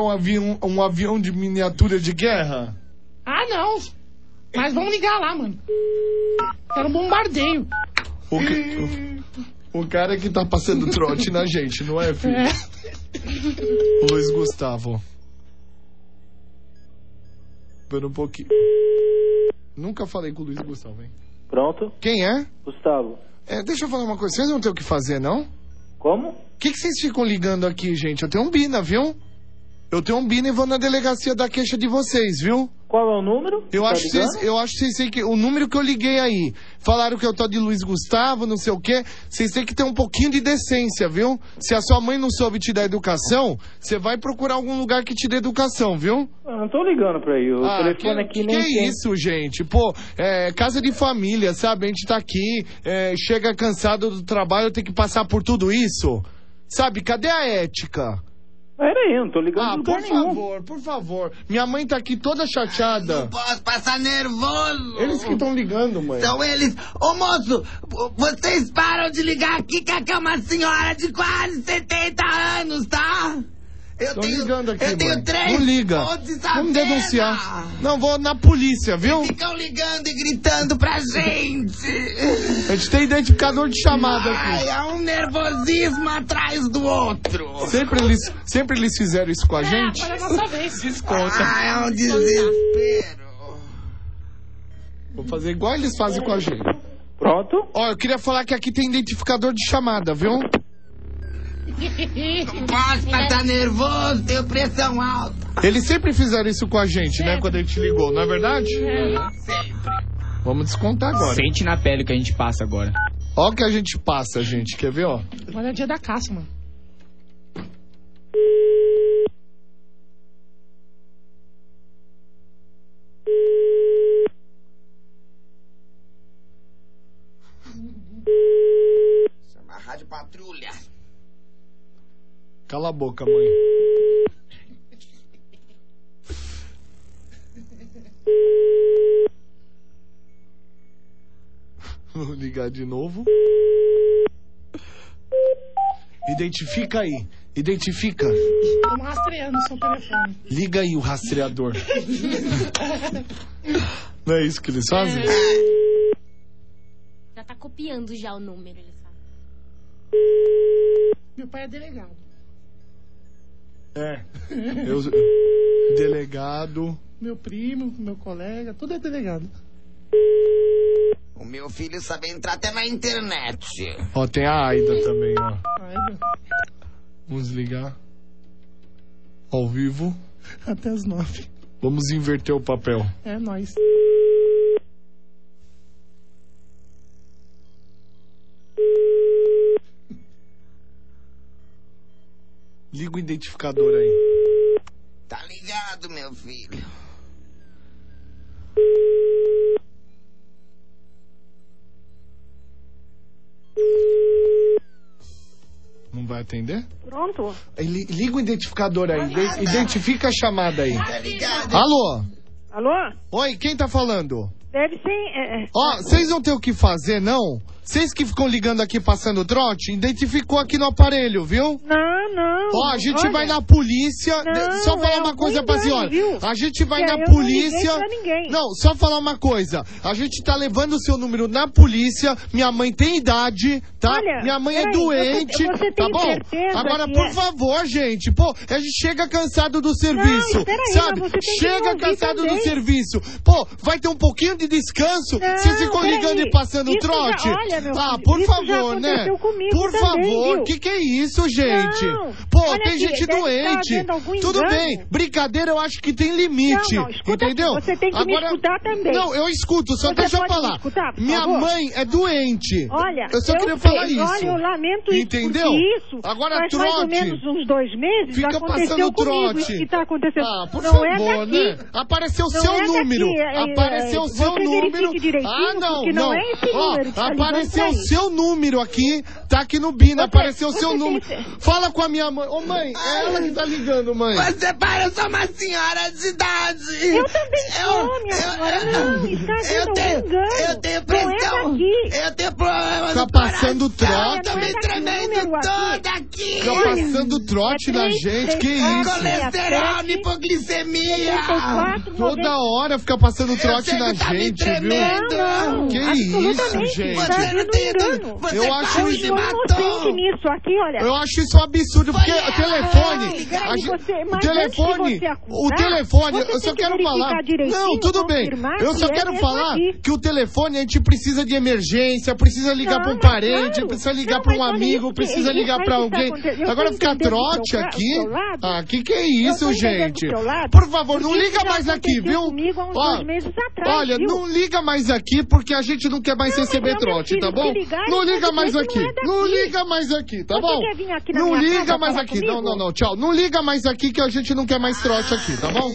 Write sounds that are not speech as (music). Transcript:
um avião, um avião de miniatura de guerra? Ah, não. Mas vamos ligar lá, mano. Quero um bombardeio. O, que- o- o cara que tá passando trote na gente, não é, filho? É. Luiz Gustavo. Espera um pouquinho. Nunca falei com o Luiz Gustavo, hein? Pronto? Quem é? Gustavo. É, deixa eu falar uma coisa. Vocês não têm o que fazer, não? Como? O que, que vocês ficam ligando aqui, gente? Eu tenho um Bina, viu? Eu tenho um Bina e vou na delegacia da queixa de vocês, viu? Qual é o número? Eu Tá acho, que vocês, ligando? eu acho que vocês têm que. O número que eu liguei aí. Falaram que eu tô de Luiz Gustavo, não sei o quê. Vocês têm que ter um pouquinho de decência, viu? Se a sua mãe não soube te dar educação, você vai procurar algum lugar que te dê educação, viu? Eu não tô ligando pra aí. O Ah, telefone que, aqui que nem é tem. isso, gente? Pô, é casa de família, sabe? A gente tá aqui, é, chega cansado do trabalho, tem que passar por tudo isso. Sabe? Cadê a ética? Pera aí, eu não tô ligando Ah, por nenhum. favor, por favor. Minha mãe tá aqui toda chateada. Posso passar nervoso. Eles que estão ligando, mãe. São eles. Ô moço, vocês param de ligar aqui que aqui é uma senhora de quase 70 anos, tá? Eu Estão ligando aqui, eu tenho mãe. três Não liga. Vamos denunciar. Não, vou na polícia, viu? Ficam ligando e gritando pra gente. A gente tem identificador de chamada Ai, aqui. é um nervosismo atrás do outro. Sempre eles, sempre eles fizeram isso com a gente. Agora é a nossa vez. Ah, é um desespero. Vou fazer igual eles fazem com a gente. Pronto? Ó, eu queria falar que aqui tem identificador de chamada, viu? Não posso passar nervoso, tenho pressão alta. Eles sempre fizeram isso com a gente, né? Quando a gente ligou, não é verdade? Sempre. Vamos descontar agora. Sente na pele o que a gente passa agora. Ó o que a gente passa, gente. Quer ver, ó? Agora é dia da caça, mano. Chama a Rádio Patrulha. Cala a boca, mãe. (laughs) Vou ligar de novo. Identifica aí. Identifica. Estamos rastreando o seu telefone. Liga aí o rastreador. (laughs) Não é isso que eles fazem? Já tá copiando já o número, ele fala. Meu pai é delegado. É. (laughs) Eu, delegado. Meu primo, meu colega, tudo é delegado. O meu filho sabe entrar até na internet. Ó, tem a Aida também, ó. Aí, Vamos ligar. Ao vivo. até as nove. Vamos inverter o papel. É nóis. Liga o identificador aí. Tá ligado, meu filho? Não vai atender? Pronto? Li- Liga o identificador aí. Ide- Identifica a chamada aí. Tá ligado? Alô? Alô? Oi, quem tá falando? Deve ser. é, é, Ó, vocês não tem o que fazer, não? Vocês que ficam ligando aqui passando trote, identificou aqui no aparelho, viu? Não, não. Ó, a gente Olha, vai na polícia. Não, só falar é uma coisa pra senhora. viu? A gente vai na não polícia. pra ninguém. Não, só falar uma coisa. A gente tá levando o seu número na polícia. Minha mãe tem idade, tá? Olha, Minha mãe é peraí, doente, você- você tá bom? Agora, por é- favor, gente. Pô, a gente chega cansado do serviço, aí, sabe? chega cansado do também. serviço. Pô, vai ter um pouquinho de descanso. Não, Vocês ficam peraí. ligando e passando Isso já- trote. Olha, meu ah, filho, por isso favor, né? Por também, favor, viu? que que é isso, gente? Não, Pô, tem aqui, gente doente. Tudo engano. bem, brincadeira eu acho que tem limite. Não, não, escuta entendeu? aqui, você tem que me escutar também. Não, eu escuto, só Você deixa eu falar. escutar, Minha favor? mãe é doente. Olha, eu só eu queria sei, falar isso. Olha, eu lamento. Entendeu? Isso, Agora faz mais ou trote. menos uns dois meses Fica passando comigo. trote. Isso que tá acontecendo. Ah, por não favor, é né? Apareceu o seu é número. é- é- Apareceu o seu número. Ah, não, não não. é esse número apareceu o seu número aqui. Tá aqui no Bina, apareceu o seu número. Fala com a minha mãe. Ô, mãe, é ela que tá ligando, mãe. Você para, eu sou uma senhora de idade. Eu também sou, minha senhora. Não, está eu tenho, eu tenho pressão. eu tenho problema Tá passando coração, trote. Eu tô Não me daqui, tremendo toda. Fica passando trote É na gente, que isso? Colesterol, hipoglicemia. 84, Toda hora fica passando trote na tá gente, viu? tremendo. Não, não. Que isso, gente? Tá Você não indo tem engano. Você Eu acho isso- inocente nisso aqui, olha. Eu acho isso um absurdo, porque o telefone. A gente- você- o telefone. o telefone, eu só quero falar. Não, tudo bem. Eu só que é quero falar aqui. que o telefone a gente precisa de emergência, precisa ligar para um parente, claro. precisa ligar para um amigo, isso- precisa ligar para tá alguém. Eu Agora ficar trote aqui. lado. Ah, que que é isso, gente? Por favor, não liga mais aqui, viu? comigo há uns Ó, dois meses atrás, Olha, viu? não liga mais aqui porque a gente não quer mais Não, receber trote, tá bom? ligar, Não liga mais aqui. não é. Não liga mais aqui, tá Você bom? aqui Não liga mais aqui. Não, comigo? não, não. Tchau. Não liga mais aqui que a gente não quer mais trote aqui, tá bom?